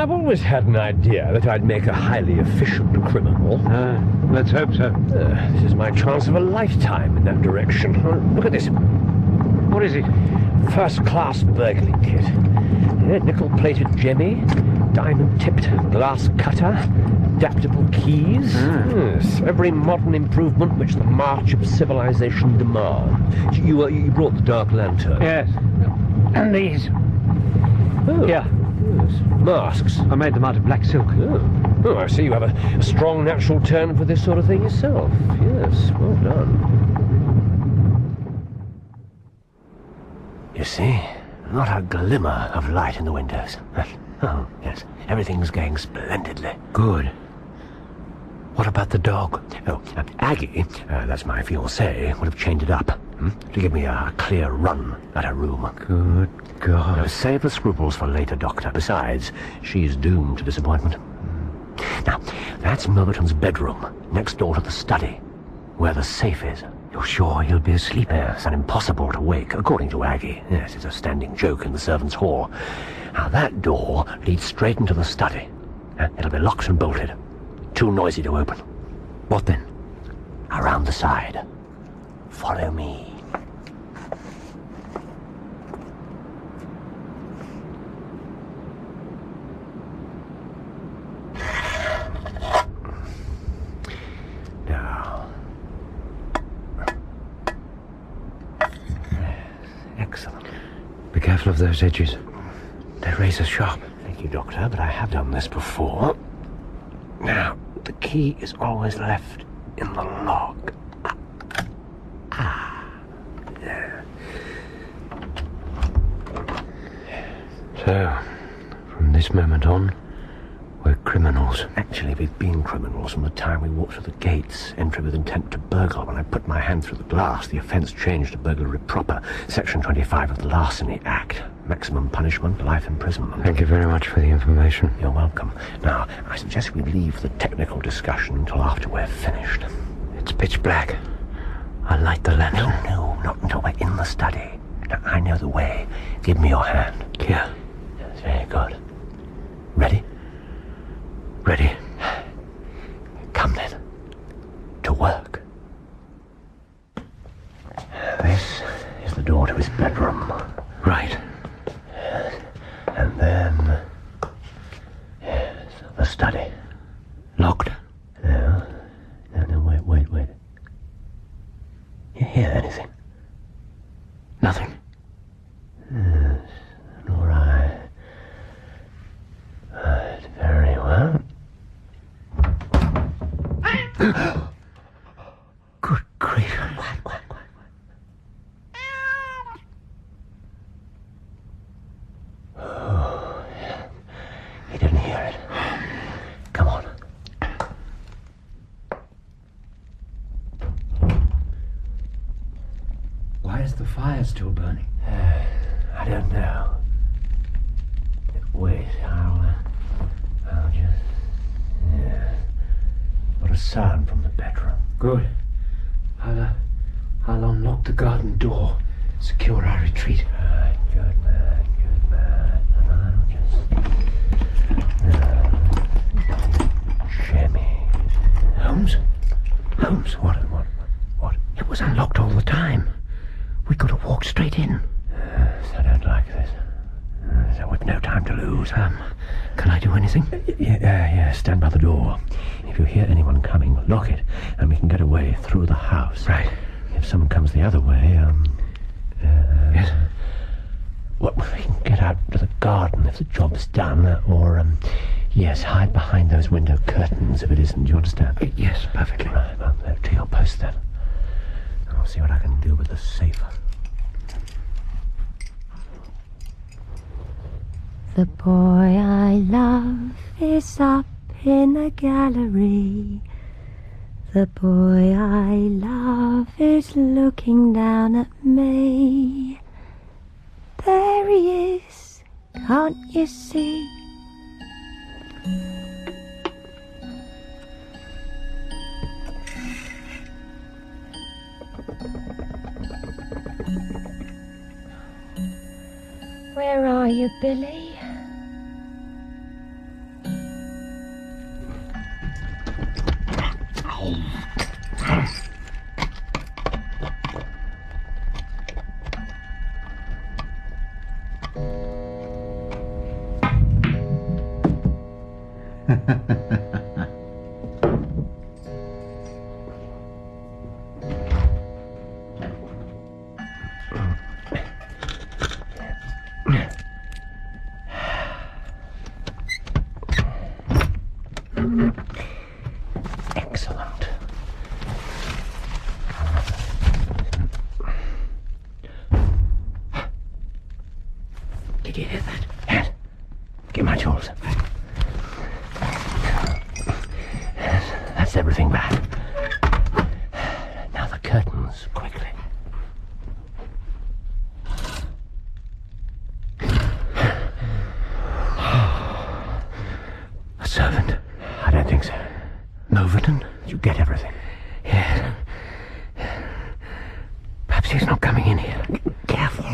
I've always had an idea that I'd make a highly efficient criminal. Uh, let's hope so. Uh, this is my chance of a lifetime in that direction. Look at this. What is it? First-class burglary kit. Nickel-plated jemmy, diamond-tipped glass cutter, adaptable keys. Yes, every modern improvement which the march of civilization demands. You, uh, you brought the dark lantern. Yes. And these. Oh, Yeah. Yes. Masks. I made them out of black silk. Oh. oh, I see you have a, a strong natural turn for this sort of thing yourself. Yes, well done. You see, not a glimmer of light in the windows. Oh, yes, everything's going splendidly. Good. What about the dog? Oh, uh, Aggie, uh, that's my fiancée, would have chained it up hmm, to give me a clear run at her room. Good Now, God. save the scruples for later, Doctor. Besides, she's doomed to disappointment. Now, that's Milverton's bedroom, next door to the study, where the safe is. You're sure he'll be asleep? Yes, and impossible to wake, according to Aggie. Yes, it's a standing joke in the servants' hall. Now, that door leads straight into the study. Uh, It'll be locked and bolted. Too noisy to open. What then? Around the side. Follow me. Now. Excellent. Be careful of those edges. They're razor sharp. Thank you, Doctor, but I have done this before. Now, the key is always left in the lock. So, from this moment on, we're criminals. Actually, we've been criminals from the time we walked through the gates, entry with intent to burgle. When I put my hand through the glass, the offence changed to burglary proper. Section 25 of the Larceny Act. Maximum punishment, life imprisonment. Thank you very much for the information. You're welcome. Now, I suggest we leave the technical discussion until after we're finished. It's pitch black. I'll light the No, lantern. no, not until we're in the study. Now, I know the way. Give me your hand. Here. That's very good. Ready? Come then. To work. This is the door to his bedroom. Right. And then. Yes, the study. Locked. No. No, no, wait, wait, wait. You hear anything? Nothing. All right. Right, very well. Good grief. He didn't hear it. Come on. Why is the fire still burning? I don't know. Wait, I'll. Uh, I'll just. Yeah. What a sound from the bedroom. Good. I'll, uh, I'll unlock the garden door. Secure our retreat. Right, good man, good man. And I'll just. Uh, shimmy. Holmes? Holmes, What? What? What? it was unlocked all the time. We could have walked straight in. I don't like this. Uh, So we've no time to lose. Um, can I do anything? Yeah, yeah, yeah, stand by the door. If you hear anyone coming, lock it, and we can get away through the house. Right. If someone comes the other way, um. Uh, Yes. Well, we can get out to the garden if the job's done, uh, or, um. Yes, hide behind those window curtains if it isn't. Do you understand? Uh, Yes, perfectly. Right, well, uh, to your post then. I'll see what I can do with the safe. The boy I love is up in a gallery. The boy I love is looking down at me. There he is, can't you see? Where are you, Billy? That's everything back. Now the curtains, quickly. A servant? I don't think so. Milverton? You get everything. Yes. Perhaps he's not coming in here. Careful.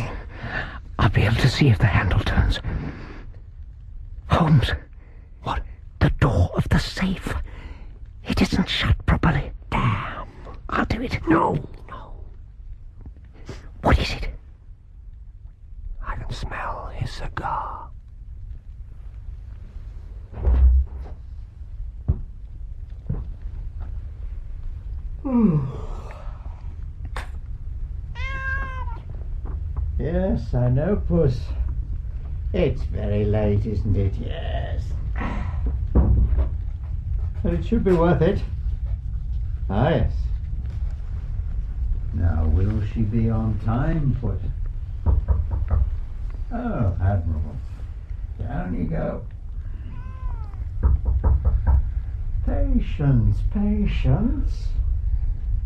I'll be able to see if the handle turns. Holmes. What? The door of the safe. It isn't shut properly. Damn. I'll do it. No. No. What is it? I can smell his cigar. Hmm. Yes, I know, Puss. It's very late, isn't it? Yes. But it should be worth it. Ah, yes. Now, will she be on time, Puss? Oh, admirable. Down you go. Patience, patience.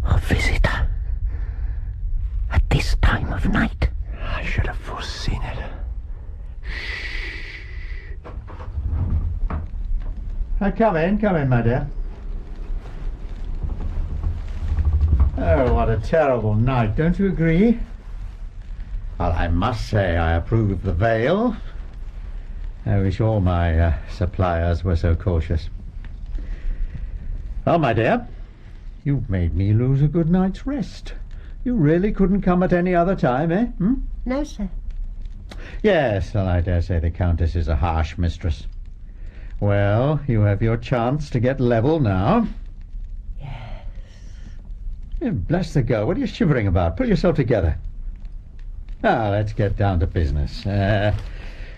A visitor. At this time of night. I should have foreseen it. Come in, come in, my dear. Oh, what a terrible night, don't you agree? Well, I must say I approve of the veil. I wish all my uh, suppliers were so cautious. Well, my dear, you've made me lose a good night's rest. You really couldn't come at any other time, eh? Hmm? No, sir. Yes, well, I dare say the Countess is a harsh mistress. Well, you have your chance to get level now. Yes. bless the girl. What are you shivering about? Pull yourself together. Now, let's get down to business. Uh,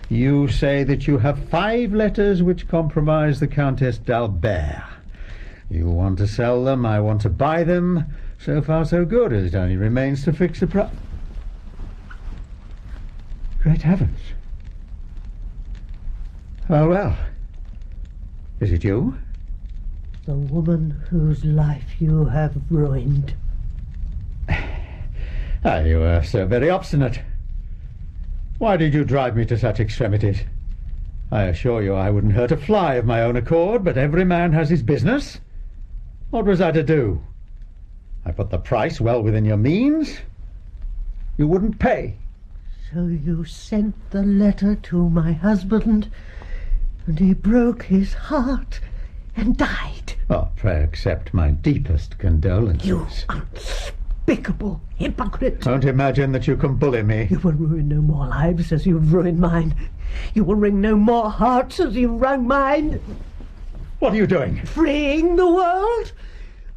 you say that you have five letters which compromise the Countess d'Albert. You want to sell them, I want to buy them. So far, so good. It only remains to fix the price. Great heavens. Oh, well. Is it you? The woman whose life you have ruined. Ah, you are so very obstinate. Why did you drive me to such extremities? I assure you I wouldn't hurt a fly of my own accord, but every man has his business. What was I to do? I put the price well within your means. You wouldn't pay. So you sent the letter to my husband, and he broke his heart and died. Oh, pray accept my deepest condolences. You unspeakable hypocrite. Don't imagine that you can bully me. You will ruin no more lives as you've ruined mine. You will wring no more hearts as you've wrung mine. What are you doing? Freeing the world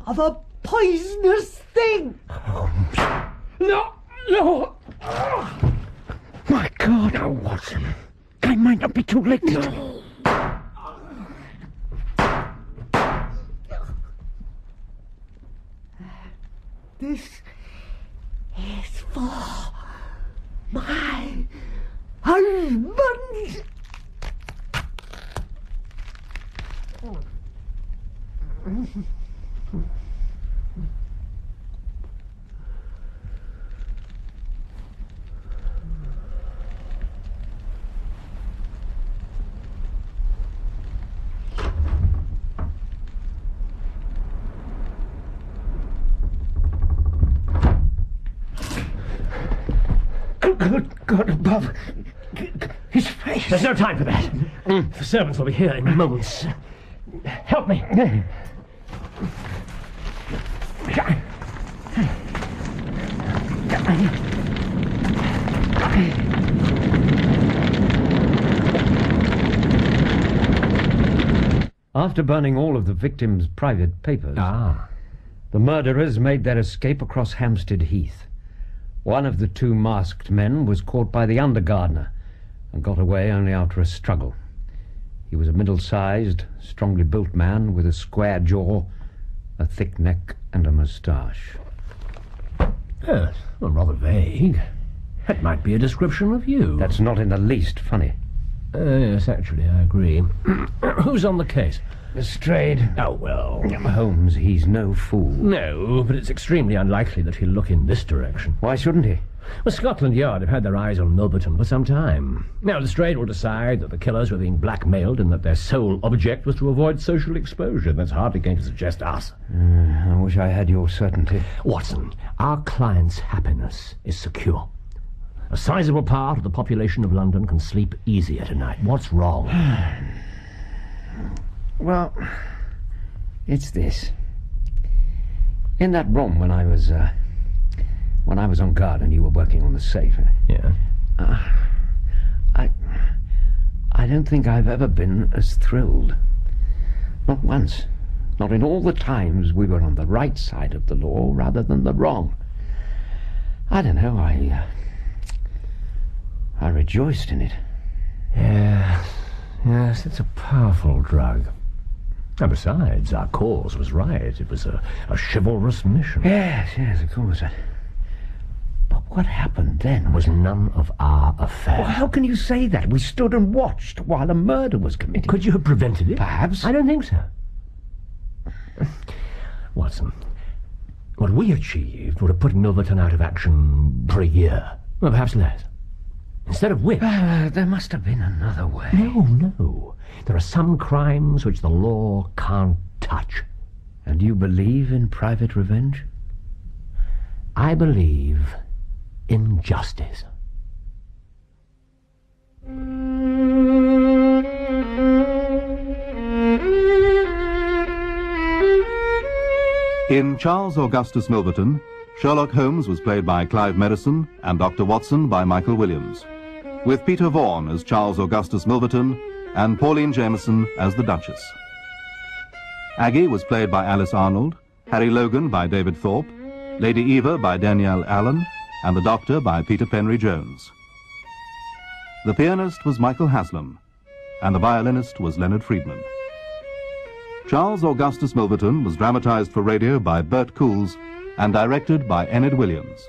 of a poisonous thing. No, no. My God, now Watson. I might not be too late. No. This is for my husband. Good God above. His face. There's no time for that. Mm. The servants will be here in moments. Help me. After burning all of the victim's private papers, Ah. the murderers made their escape across Hampstead Heath. One of the two masked men was caught by the undergardener and got away only after a struggle. He was a middle-sized, strongly built man with a square jaw, a thick neck, and a moustache. Yes, well, rather vague. That might be a description of you. That's not in the least funny. Uh, yes, actually, I agree. Who's on the case? Lestrade. Oh, well. Holmes, he's no fool. No, but it's extremely unlikely that he'll look in this direction. Why shouldn't he? Well, Scotland Yard have had their eyes on Milverton for some time. Now, the Lestrade will decide that the killers were being blackmailed and that their sole object was to avoid social exposure. That's hardly going to suggest us. I wish I had your certainty. Watson, our client's happiness is secure. A sizable part of the population of London can sleep easier tonight. What's wrong? Well, it's this. In that room when I was, uh, when I was on guard and you were working on the safe, Yeah. I, I don't think I've ever been as thrilled. Not once. Not in all the times we were on the right side of the law rather than the wrong. I don't know. I, uh, I rejoiced in it. Yes. Yes, it's a powerful drug. And besides, our cause was right. It was a, a chivalrous mission. Yes, yes, of course. What happened then was none of our affair. Well, how can you say that? We stood and watched while a murder was committed. Could you have prevented it? Perhaps. I don't think so. Watson, what we achieved would have put Milverton out of action for a year, or perhaps less. Instead of which... Uh, there must have been another way. No, no. There are some crimes which the law can't touch. And you believe in private revenge? I believe in justice. In Charles Augustus Milverton, Sherlock Holmes was played by Clive Merrison and Dr. Watson by Michael Williams, with Peter Vaughan as Charles Augustus Milverton and Pauline Jameson as the Duchess. Aggie was played by Alice Arnold, Harry Logan by David Thorpe, Lady Eva by Danielle Allen, and the Doctor by Peter Penry Jones. The pianist was Michael Haslam, and the violinist was Leonard Friedman. Charles Augustus Milverton was dramatized for radio by Bert Coules and directed by Enid Williams.